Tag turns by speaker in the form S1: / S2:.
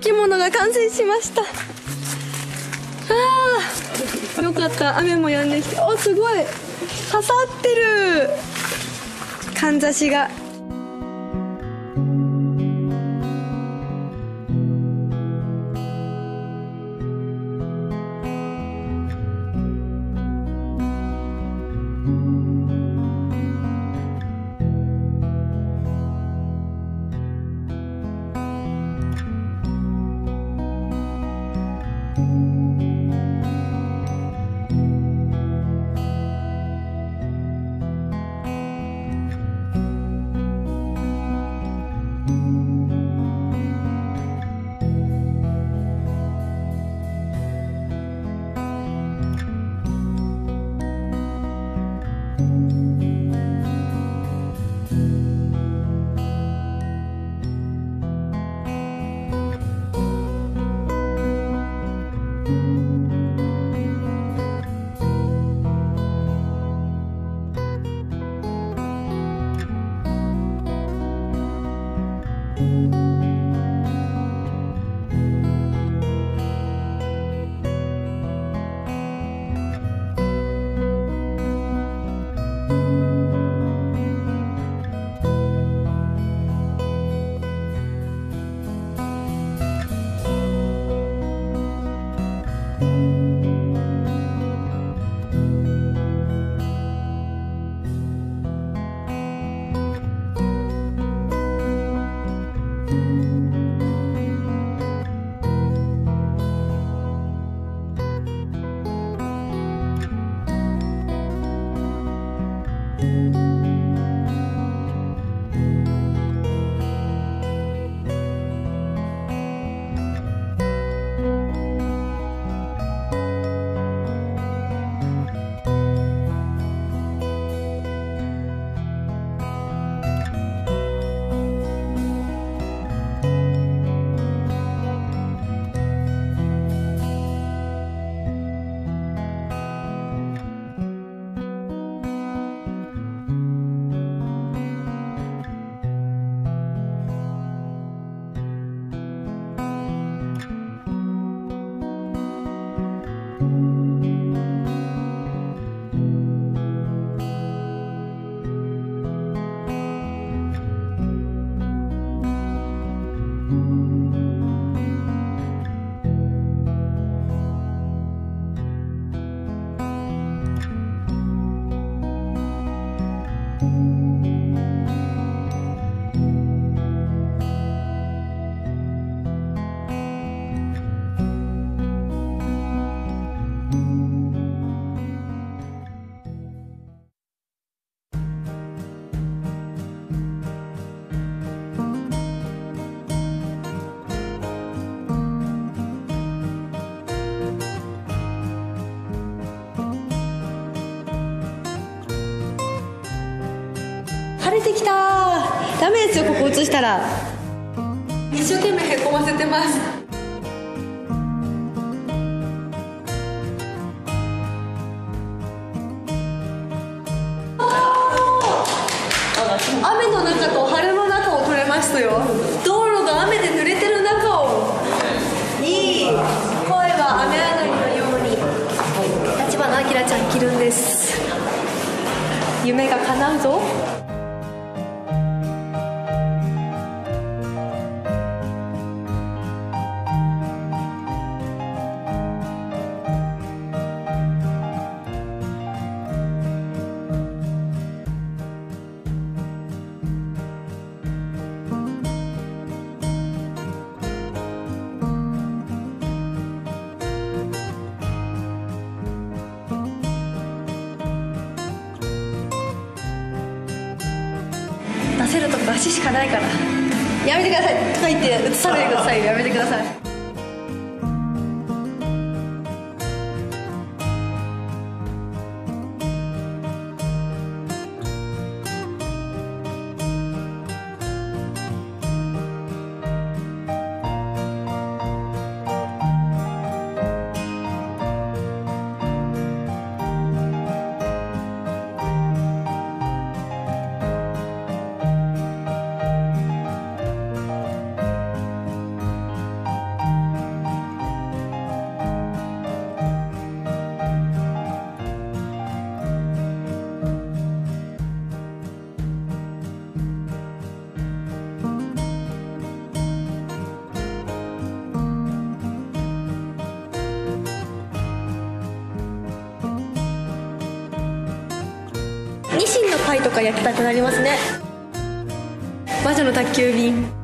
S1: 着物が完成しました。ああよかった。雨も止んできて。おすごい。刺さってる。かんざしが。晴れてきた。ダメですよここ映したら。一生懸命へこませてます。雨の中と晴れの中を撮れましたよ。道路が雨で濡れてる中を。いい声は雨上がりのように。立花明ちゃん着るんです。夢が叶うぞ。せるとこ足しかないから。やめてください。とか言って写さないでください。やめてください。ニシンのパイとか焼きたくなりますね。魔女の宅急便。